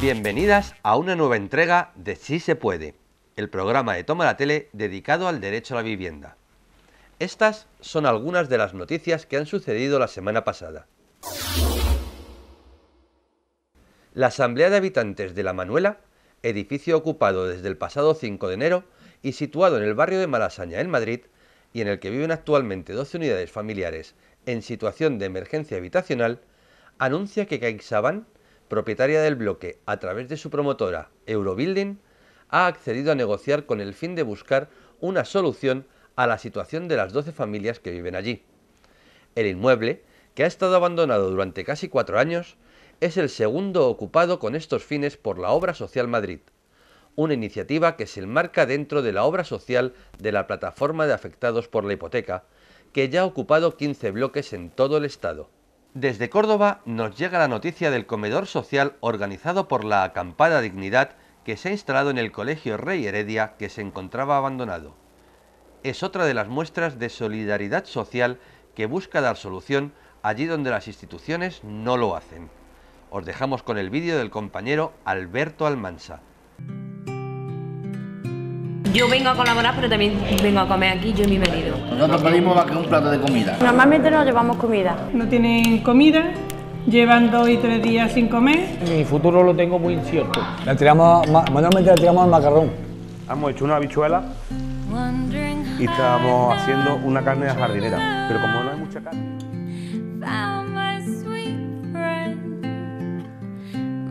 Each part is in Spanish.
Bienvenidas a una nueva entrega de Sí se puede, el programa de Toma la Tele dedicado al derecho a la vivienda. Estas son algunas de las noticias que han sucedido la semana pasada. La Asamblea de Habitantes de La Manuela, edificio ocupado desde el pasado 5 de enero y situado en el barrio de Malasaña, en Madrid, y en el que viven actualmente 12 unidades familiares en situación de emergencia habitacional, anuncia que CaixaBank, propietaria del bloque a través de su promotora Eurobuilding, ha accedido a negociar con el fin de buscar una solución a la situación de las 12 familias que viven allí. El inmueble, que ha estado abandonado durante casi cuatro años, es el segundo ocupado con estos fines por la Obra Social Madrid, una iniciativa que se enmarca dentro de la obra social de la Plataforma de Afectados por la Hipoteca, que ya ha ocupado 15 bloques en todo el estado. Desde Córdoba nos llega la noticia del comedor social organizado por la Acampada Dignidad que se ha instalado en el Colegio Rey Heredia que se encontraba abandonado. Es otra de las muestras de solidaridad social que busca dar solución allí donde las instituciones no lo hacen. Os dejamos con el vídeo del compañero Alberto Almansa. Yo vengo a colaborar, pero también vengo a comer aquí yo y mi marido. Nosotros pedimos más que un plato de comida. Normalmente no llevamos comida. No tienen comida, llevan dos y tres días sin comer. Mi futuro lo tengo muy incierto. Le tiramos, manualmente le tiramos al macarrón. Hemos hecho una habichuela y estábamos haciendo una carne de jardinera. Pero como no hay mucha carne. found my sweet friend.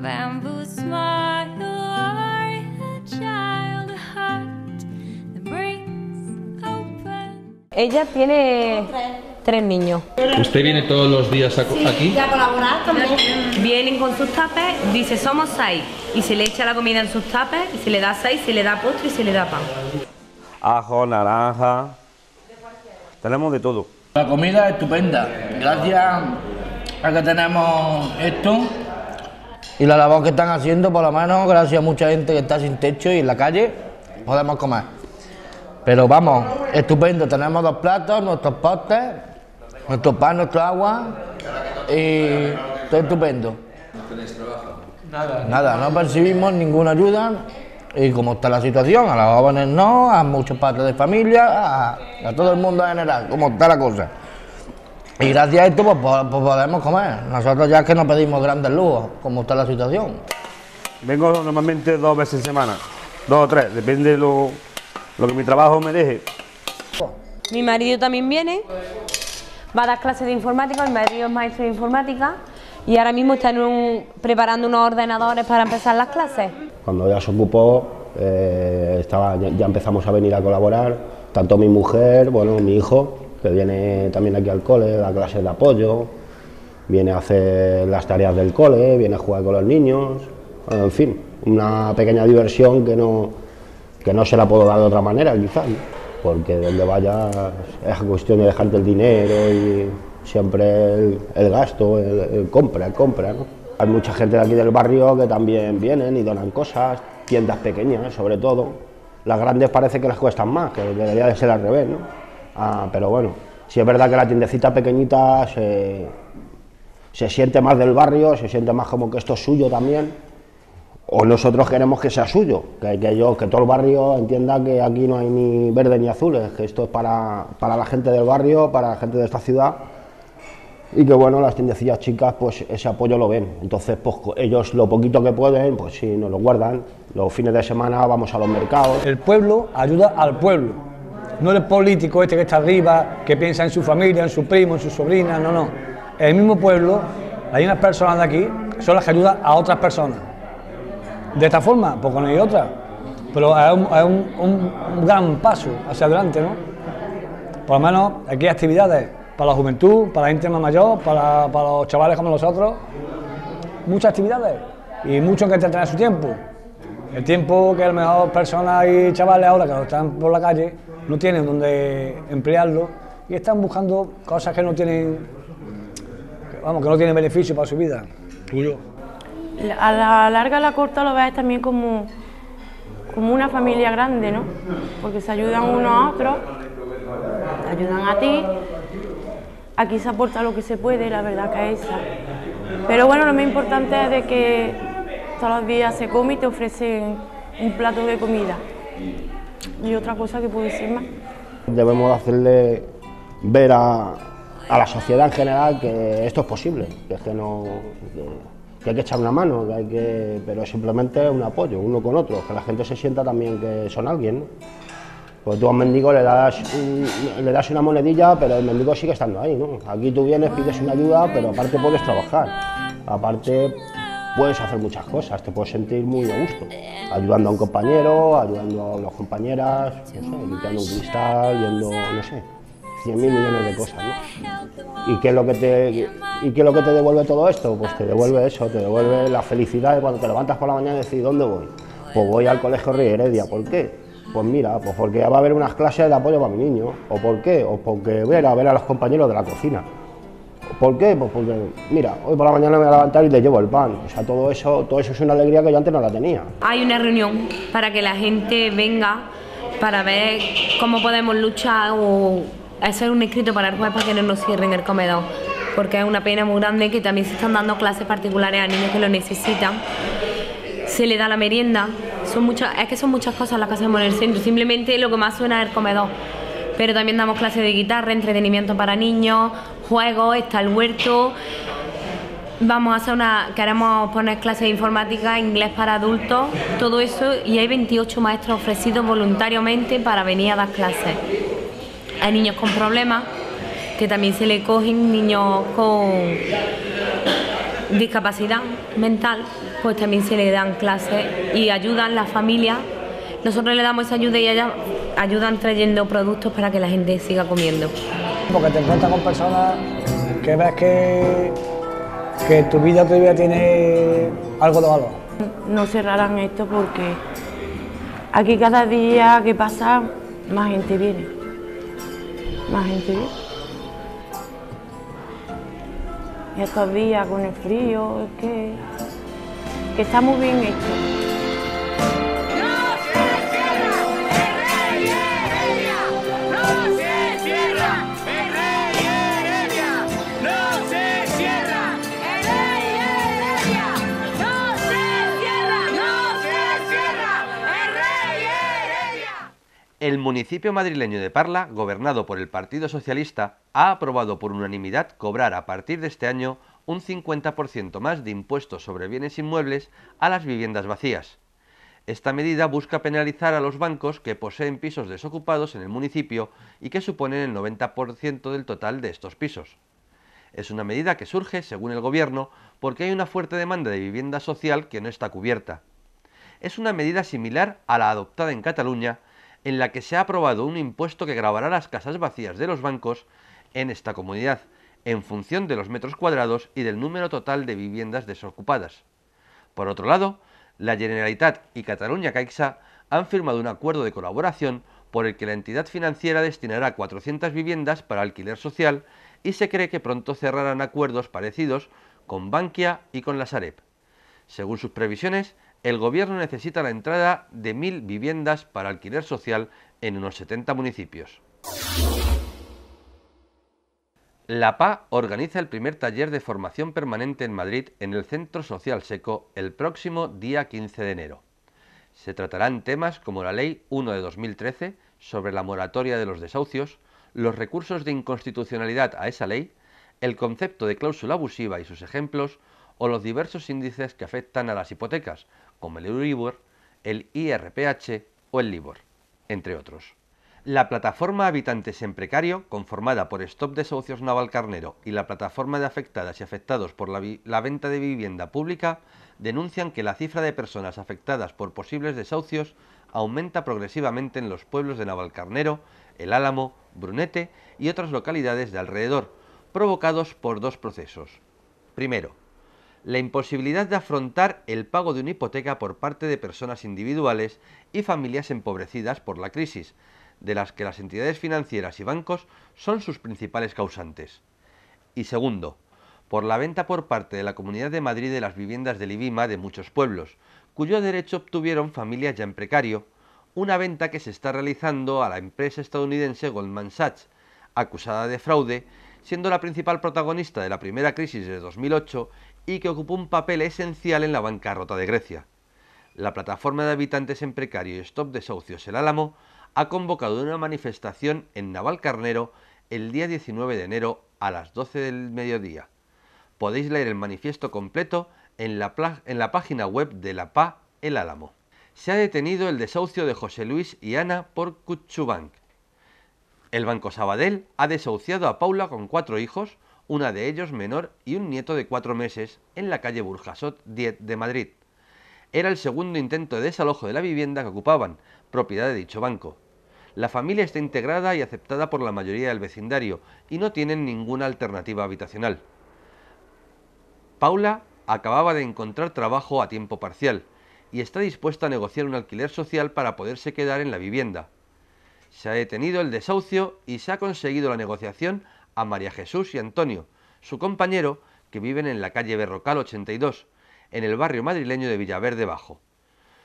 Bamboo smile, Ella tiene tres niños. ¿Usted viene todos los días a- aquí? Vienen con sus tapes, dice somos seis. Y se le echa la comida en sus tapes, y se le da seis, se le da postre y se le da pan. Ajo, naranja. Tenemos de todo. La comida es estupenda. Gracias a que tenemos esto y la labor que están haciendo, por lo menos, gracias a mucha gente que está sin techo y en la calle, podemos comer. Pero vamos, estupendo. Tenemos dos platos, nuestros postes, nuestro pan, nuestro agua y todo estupendo. Nada. Nada, no percibimos ninguna ayuda y como está la situación, a los jóvenes no, a muchos padres de familia, a, a todo el mundo en general, como está la cosa. Y gracias a esto pues, po- pues podemos comer. Nosotros ya es que no pedimos grandes lujos, como está la situación. Vengo normalmente dos veces en semana. Dos o tres, depende de lo, lo que mi trabajo me deje. Mi marido también viene, va a dar clases de informática, mi marido es maestro de informática y ahora mismo está en un- preparando unos ordenadores para empezar las clases. Cuando ya se ocupó, eh, estaba, ya, empezamos a venir a colaborar, tanto mi mujer, bueno, mi hijo, que viene también aquí al cole, da clases de apoyo, viene a hacer las tareas del cole, viene a jugar con los niños, en fin, una pequeña diversión que no, que no se la puedo dar de otra manera, quizás, porque donde vayas es cuestión de dejarte el dinero y siempre el, gasto, el, compra, el compra. Hay mucha gente de aquí del barrio que también vienen y donan cosas, tiendas pequeñas sobre todo. Las grandes parece que les cuestan más, que debería de ser al revés, ¿no? Ah, pero bueno, si es verdad que la tiendecita pequeñita se, se siente más del barrio, se siente más como que esto es suyo también, o nosotros queremos que sea suyo, que, yo, que todo el barrio entienda que aquí no hay ni verde ni azules, que esto es para, para la gente del barrio, para la gente de esta ciudad, y que bueno, las tiendecillas chicas pues ese apoyo lo ven, entonces pues ellos lo poquito que pueden, pues sí, nos lo guardan, los fines de semana vamos a los mercados. El pueblo ayuda al pueblo. No el político este que está arriba, que piensa en su familia, en su primo, en su sobrina, no, no. El mismo pueblo, hay unas personas de aquí, son las que ayudan a otras personas. De esta forma, porque no hay otra. Pero es un, es un- un- gran paso hacia adelante, ¿no? Por lo menos aquí hay actividades para la juventud, para la gente más mayor, para, para los chavales como nosotros. Muchas actividades y mucho que entretener su tiempo. El tiempo que a mejor personas y chavales ahora que están por la calle no tienen donde emplearlo y están buscando cosas que no tienen, vamos, que no tienen beneficio para su vida. Tuyo. A la larga, a la corta lo ves también como, como una familia grande, ¿no? Porque se ayudan unos a otros, te ayudan a ti, aquí se aporta lo que se puede, la verdad que es esa. Pero bueno, lo más importante es de que todos los días se come y te ofrecen un plato de comida. Y otra cosa que puedo decir más. Debemos hacerle ver a, la sociedad en general que esto es posible, que es que no que hay que echar una mano, que hay que, pero simplemente un apoyo uno con otro, que la gente se sienta también que son alguien. ¿no? Pues tú a un mendigo le das, le das una monedilla, pero el mendigo sigue estando ahí. ¿no? Aquí tú vienes, pides una ayuda, pero aparte puedes trabajar, aparte puedes hacer muchas cosas, te puedes sentir muy a gusto, ayudando a un compañero, ayudando a las compañeras, no sé, limpiando un cristal, yendo, no sé, cien mil millones de cosas. ¿no? ¿Y qué, es lo que te, ¿Y qué es lo que te devuelve todo esto? Pues te devuelve eso, te devuelve la felicidad de cuando te levantas por la mañana y decir, ¿dónde voy? Pues voy al colegio Rey Heredia, ¿por qué? Pues mira, pues porque va a haber unas clases de apoyo para mi niño, ¿o por qué? O porque voy a ir a ver a los compañeros de la cocina. ¿Por qué? Pues porque, mira, hoy por la mañana me voy a levantar y les llevo el pan. O sea, todo eso, todo eso es una alegría que yo antes no la tenía. Hay una reunión para que la gente venga para ver cómo podemos luchar o hacer un escrito para el juez para que no nos cierren el comedor. Porque es una pena muy grande que también se están dando clases particulares a niños que lo necesitan. Se le da la merienda. Son muchas, es que son muchas cosas las que hacemos en el centro. Simplemente lo que más suena es el comedor. Pero también damos clases de guitarra, entretenimiento para niños, juegos, está el huerto. Vamos a hacer una, queremos poner clases de informática, inglés para adultos, todo eso, y hay 28 maestros ofrecidos voluntariamente para venir a dar clases. Hay niños con problemas, que también se le cogen niños con discapacidad mental, pues también se le dan clases y ayudan las familias. Nosotros le damos esa ayuda y ellas ayudan trayendo productos para que la gente siga comiendo. Porque te encuentras con personas que ves que, que tu vida todavía tiene algo de valor. No cerrarán esto porque aquí cada día que pasa más gente viene. Más. Y estos días con el frío, es que, que está muy bien hecho. El municipio madrileño de Parla, gobernado por el Partido Socialista, ha aprobado por unanimidad cobrar a partir de este año un 50% más de impuestos sobre bienes inmuebles a las viviendas vacías. Esta medida busca penalizar a los bancos que poseen pisos desocupados en el municipio y que suponen el 90% del total de estos pisos. Es una medida que surge, según el Gobierno, porque hay una fuerte demanda de vivienda social que no está cubierta. Es una medida similar a la adoptada en Cataluña, en la que se ha aprobado un impuesto que grabará las casas vacías de los bancos en esta comunidad, en función de los metros cuadrados y del número total de viviendas desocupadas. Por otro lado, la Generalitat y Cataluña Caixa han firmado un acuerdo de colaboración por el que la entidad financiera destinará 400 viviendas para alquiler social y se cree que pronto cerrarán acuerdos parecidos con Bankia y con la Sareb. Según sus previsiones, el gobierno necesita la entrada de 1.000 viviendas para alquiler social en unos 70 municipios. La PA organiza el primer taller de formación permanente en Madrid en el Centro Social Seco el próximo día 15 de enero. Se tratarán temas como la Ley 1 de 2013 sobre la moratoria de los desahucios, los recursos de inconstitucionalidad a esa ley, el concepto de cláusula abusiva y sus ejemplos, o los diversos índices que afectan a las hipotecas, como el Euribor, el IRPH o el LIBOR, entre otros. La plataforma Habitantes en Precario, conformada por Stop Desahucios Navalcarnero y la plataforma de afectadas y afectados por la, la venta de vivienda pública, denuncian que la cifra de personas afectadas por posibles desahucios aumenta progresivamente en los pueblos de Navalcarnero, El Álamo, Brunete y otras localidades de alrededor, provocados por dos procesos. Primero, la imposibilidad de afrontar el pago de una hipoteca por parte de personas individuales y familias empobrecidas por la crisis, de las que las entidades financieras y bancos son sus principales causantes. Y segundo, por la venta por parte de la Comunidad de Madrid de las viviendas del IBIMA de muchos pueblos, cuyo derecho obtuvieron familias ya en precario, una venta que se está realizando a la empresa estadounidense Goldman Sachs, acusada de fraude, siendo la principal protagonista de la primera crisis de 2008 y que ocupó un papel esencial en la bancarrota de Grecia. La plataforma de habitantes en precario y Stop Desahucios El Álamo ha convocado una manifestación en Navalcarnero el día 19 de enero a las 12 del mediodía. Podéis leer el manifiesto completo en la, página web de la PA El Álamo. Se ha detenido el desahucio de José Luis y Ana por Cuchubank. El Banco Sabadell ha desahuciado a Paula con cuatro hijos, una de ellos menor y un nieto de cuatro meses, en la calle Burjasot 10 de Madrid. Era el segundo intento de desalojo de la vivienda que ocupaban, propiedad de dicho banco. La familia está integrada y aceptada por la mayoría del vecindario y no tienen ninguna alternativa habitacional. Paula acababa de encontrar trabajo a tiempo parcial y está dispuesta a negociar un alquiler social para poderse quedar en la vivienda. Se ha detenido el desahucio y se ha conseguido la negociación a María Jesús y Antonio, su compañero, que viven en la calle Berrocal 82, en el barrio madrileño de Villaverde Bajo.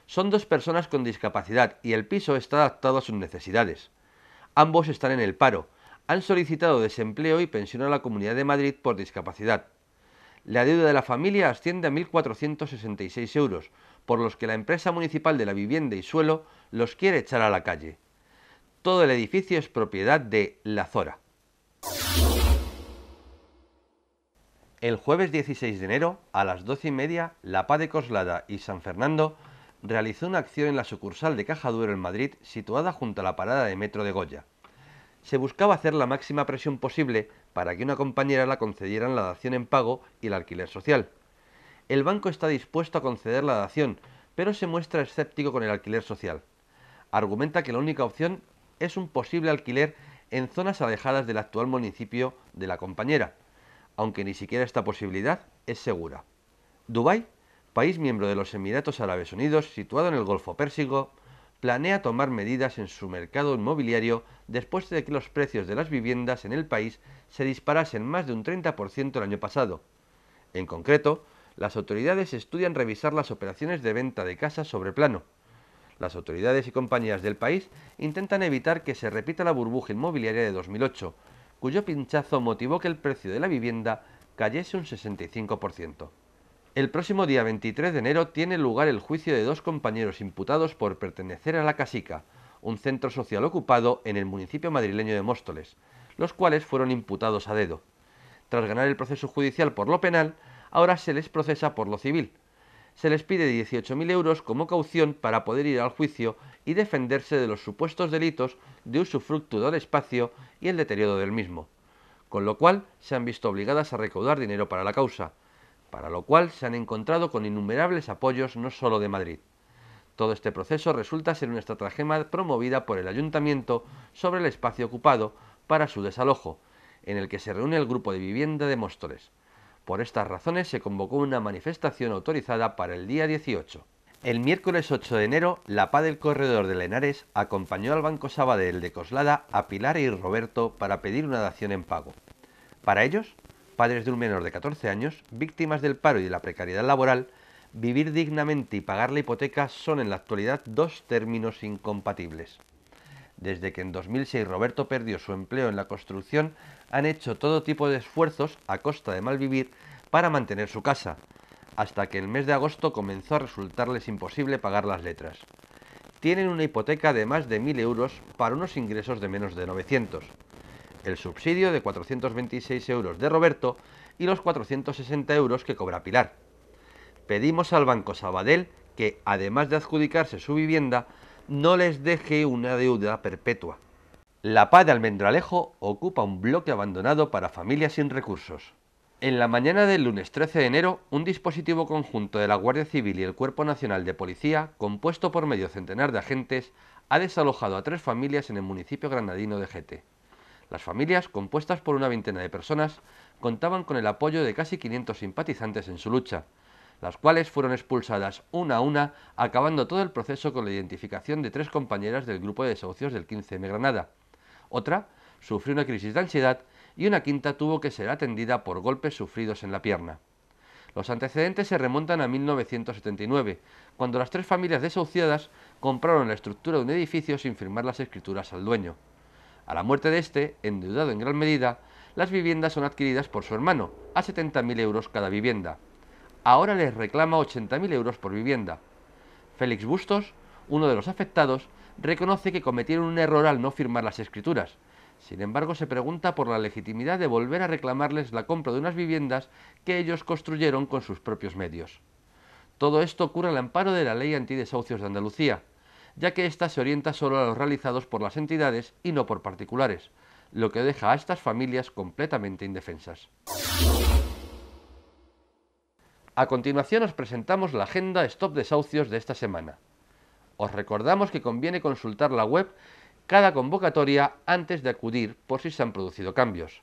Son dos personas con discapacidad y el piso está adaptado a sus necesidades. Ambos están en el paro, han solicitado desempleo y pensión a la Comunidad de Madrid por discapacidad. La deuda de la familia asciende a 1.466 euros, por los que la empresa municipal de la vivienda y suelo los quiere echar a la calle. Todo el edificio es propiedad de La Zora. El jueves 16 de enero, a las 12 y media, La Paz de Coslada y San Fernando realizó una acción en la sucursal de Cajaduero en Madrid, situada junto a la parada de metro de Goya. Se buscaba hacer la máxima presión posible para que una compañera la concedieran la dación en pago y el alquiler social. El banco está dispuesto a conceder la dación, pero se muestra escéptico con el alquiler social. Argumenta que la única opción es un posible alquiler en zonas alejadas del actual municipio de la compañera, aunque ni siquiera esta posibilidad es segura. Dubái, país miembro de los Emiratos Árabes Unidos, situado en el Golfo Pérsico, planea tomar medidas en su mercado inmobiliario después de que los precios de las viviendas en el país se disparasen más de un 30% el año pasado. En concreto, las autoridades estudian revisar las operaciones de venta de casas sobre plano. Las autoridades y compañías del país intentan evitar que se repita la burbuja inmobiliaria de 2008, cuyo pinchazo motivó que el precio de la vivienda cayese un 65%. El próximo día 23 de enero tiene lugar el juicio de dos compañeros imputados por pertenecer a La Casica, un centro social ocupado en el municipio madrileño de Móstoles, los cuales fueron imputados a dedo. Tras ganar el proceso judicial por lo penal, ahora se les procesa por lo civil. Se les pide 18.000 euros como caución para poder ir al juicio y defenderse de los supuestos delitos de usufructo del espacio y el deterioro del mismo, con lo cual se han visto obligadas a recaudar dinero para la causa, para lo cual se han encontrado con innumerables apoyos no solo de Madrid. Todo este proceso resulta ser una estratagema promovida por el ayuntamiento sobre el espacio ocupado para su desalojo, en el que se reúne el grupo de vivienda de Móstoles. Por estas razones se convocó una manifestación autorizada para el día 18. El miércoles 8 de enero, la PA del Corredor de Lenares acompañó al Banco Sabadell de Coslada a Pilar y Roberto para pedir una dación en pago. Para ellos, padres de un menor de 14 años, víctimas del paro y de la precariedad laboral, vivir dignamente y pagar la hipoteca son en la actualidad dos términos incompatibles. Desde que en 2006 Roberto perdió su empleo en la construcción, han hecho todo tipo de esfuerzos a costa de malvivir para mantener su casa, hasta que el mes de agosto comenzó a resultarles imposible pagar las letras. Tienen una hipoteca de más de 1.000 euros para unos ingresos de menos de 900, el subsidio de 426 euros de Roberto y los 460 euros que cobra Pilar. Pedimos al Banco Sabadell que, además de adjudicarse su vivienda, no les deje una deuda perpetua. La Paz de Almendralejo ocupa un bloque abandonado para familias sin recursos. En la mañana del lunes 13 de enero, un dispositivo conjunto de la Guardia Civil y el Cuerpo Nacional de Policía, compuesto por medio centenar de agentes, ha desalojado a tres familias en el municipio granadino de Gete. Las familias, compuestas por una veintena de personas, contaban con el apoyo de casi 500 simpatizantes en su lucha, las cuales fueron expulsadas una a una, acabando todo el proceso con la identificación de tres compañeras del grupo de desahucios del 15M Granada. Otra sufrió una crisis de ansiedad y una quinta tuvo que ser atendida por golpes sufridos en la pierna. Los antecedentes se remontan a 1979, cuando las tres familias desahuciadas compraron la estructura de un edificio sin firmar las escrituras al dueño. A la muerte de este, endeudado en gran medida, las viviendas son adquiridas por su hermano, a 70.000 euros cada vivienda. Ahora les reclama 80.000 euros por vivienda. Félix Bustos, uno de los afectados, reconoce que cometieron un error al no firmar las escrituras. Sin embargo, se pregunta por la legitimidad de volver a reclamarles la compra de unas viviendas que ellos construyeron con sus propios medios. Todo esto ocurre al amparo de la Ley Antidesahucios de Andalucía, ya que ésta se orienta solo a los realizados por las entidades y no por particulares, lo que deja a estas familias completamente indefensas. A continuación os presentamos la agenda Stop Desahucios de esta semana. Os recordamos que conviene consultar la web cada convocatoria antes de acudir por si se han producido cambios.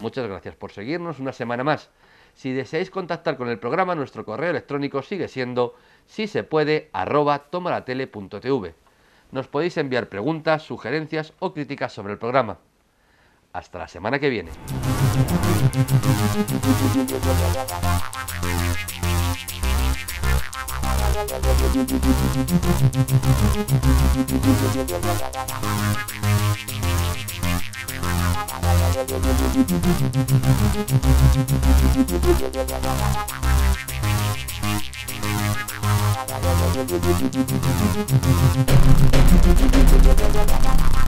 Muchas gracias por seguirnos una semana más. Si deseáis contactar con el programa, nuestro correo electrónico sigue siendo si se puede tomalatele.tv. Nos podéis enviar preguntas, sugerencias o críticas sobre el programa. Hasta la semana que viene. Thank